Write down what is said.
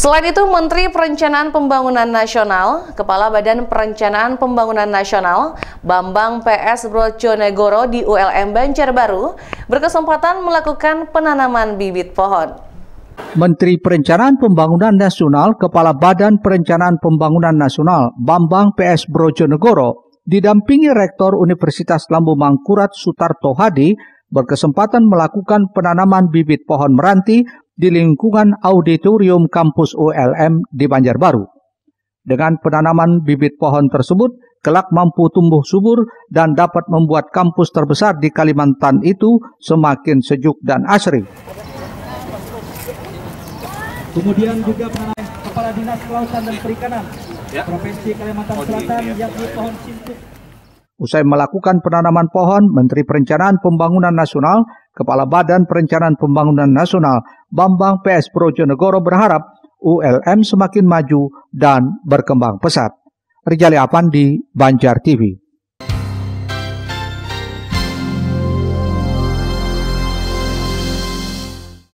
Selain itu, Menteri Perencanaan Pembangunan Nasional, Kepala Badan Perencanaan Pembangunan Nasional, Bambang PS Brojonegoro di ULM Banjarbaru, berkesempatan melakukan penanaman bibit pohon. Menteri Perencanaan Pembangunan Nasional, Kepala Badan Perencanaan Pembangunan Nasional, Bambang PS Brojonegoro, didampingi Rektor Universitas Lambu Mangkurat Sutarto Hadi, berkesempatan melakukan penanaman bibit pohon meranti di lingkungan auditorium kampus ULM di Banjarbaru. Dengan penanaman bibit pohon tersebut, kelak mampu tumbuh subur dan dapat membuat kampus terbesar di Kalimantan itu semakin sejuk dan asri. Kemudian juga mengenai Kepala Dinas Kelautan dan Perikanan ya. Provinsi Kalimantan Selatan yang pohon cintuk. Usai melakukan penanaman pohon, Menteri Perencanaan Pembangunan Nasional, Kepala Badan Perencanaan Pembangunan Nasional, Bambang PS Projonegoro berharap ULM semakin maju dan berkembang pesat. Rijali Apandi, Banjar TV.